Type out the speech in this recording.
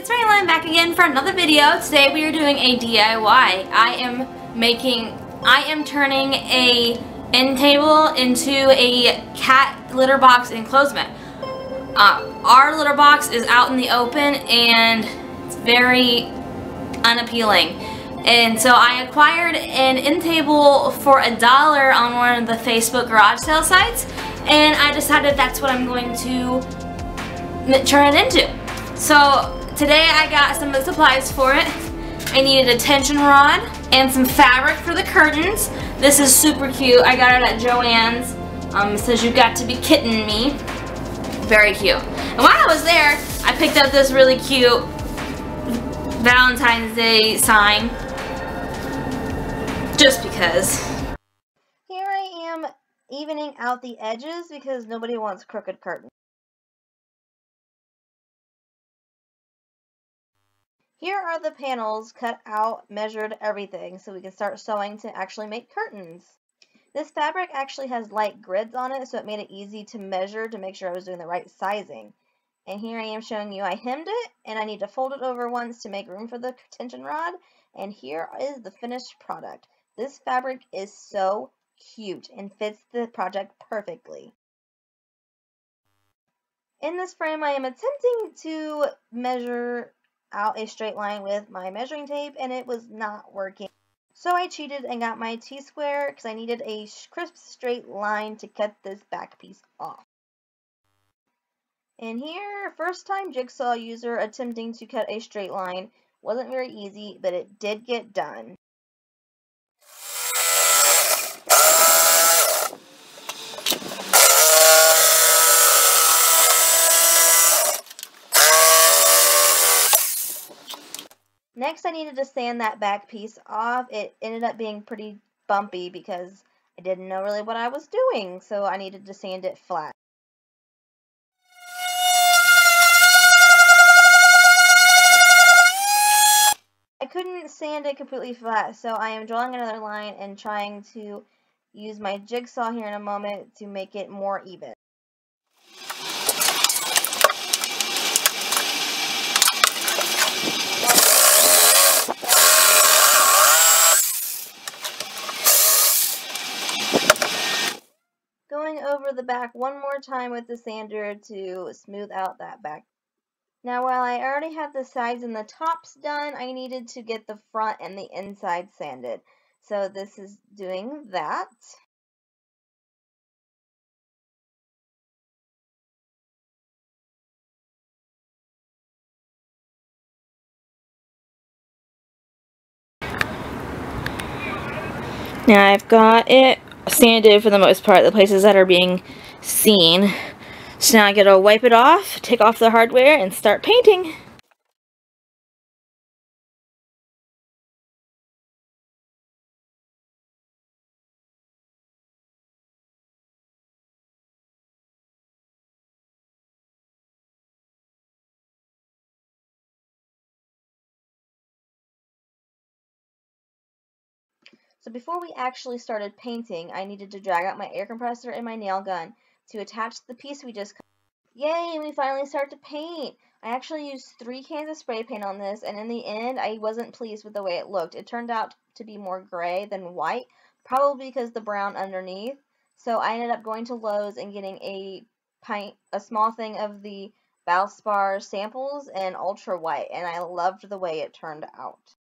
it's Raylan back again for another video. Today we are doing a DIY. I am making, I am turning a end table into a cat litter box enclosement. Uh, our litter box is out in the open and it's very unappealing. And so I acquired an end table for a dollar on one of the Facebook garage sale sites and I decided that's what I'm going to turn it into. So today I got some of the supplies for it. I needed a tension rod and some fabric for the curtains. This is super cute. I got it at Joann's. Um, it says you've got to be kidding me. Very cute. And while I was there, I picked up this really cute Valentine's Day sign. Just because. Here I am evening out the edges because nobody wants crooked curtains. Here are the panels cut out, measured, everything, so we can start sewing to actually make curtains. This fabric actually has light grids on it, so it made it easy to measure to make sure I was doing the right sizing. And here I am showing you I hemmed it, and I need to fold it over once to make room for the tension rod. And here is the finished product. This fabric is so cute and fits the project perfectly. In this frame, I am attempting to measure out a straight line with my measuring tape and it was not working. So I cheated and got my T-square because I needed a crisp straight line to cut this back piece off. And here, first time jigsaw user attempting to cut a straight line. Wasn't very easy, but it did get done. Next, I needed to sand that back piece off. It ended up being pretty bumpy because I didn't know really what I was doing, so I needed to sand it flat. I couldn't sand it completely flat, so I am drawing another line and trying to use my jigsaw here in a moment to make it more even. going over the back one more time with the sander to smooth out that back. Now while I already have the sides and the tops done, I needed to get the front and the inside sanded. So this is doing that. Now I've got it sanded for the most part, the places that are being seen. So now I gotta wipe it off, take off the hardware, and start painting. So before we actually started painting, I needed to drag out my air compressor and my nail gun to attach the piece we just cut. Yay, we finally start to paint! I actually used three cans of spray paint on this, and in the end, I wasn't pleased with the way it looked. It turned out to be more gray than white, probably because the brown underneath. So I ended up going to Lowe's and getting a pint, a small thing of the Valspar samples and ultra white, and I loved the way it turned out.